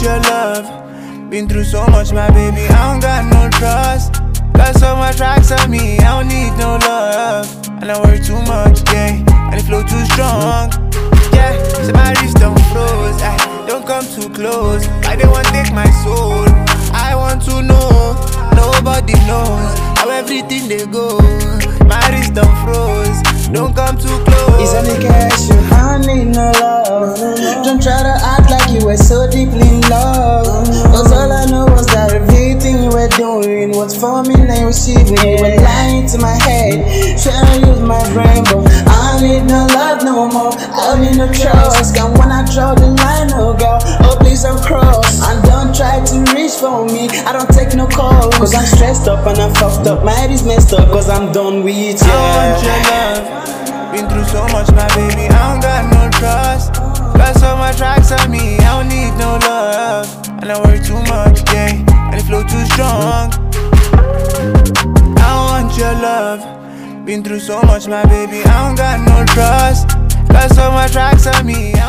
want your love. Been through so much, my baby, I don't got no trust. Got so much racks on me, I don't need no love. And I worry too much, yeah. And it flow too strong. Yeah, so my wrist don't froze. I don't come too close. I don't want take my soul. I want to know. Nobody knows how everything they go. My wrist don't froze. Don't come too close. It's cash you were so deeply in love. Cause all I know was that everything you were doing was for me and receiving. You were lying to my head, trying to use my brain, but I don't need no love no more. I don't need no trust. And when I draw the line, oh girl, oh please don't cross. And don't try to reach for me. I don't take no calls. Cause I'm stressed up and I'm fucked up. My head is messed up cause I'm done with you. I want your love. Been through so much, my baby. I don't got no trust. And I worry too much, yeah. And it flow too strong. I want your love. Been through so much, my baby. I don't got no trust. Got so much racks on me.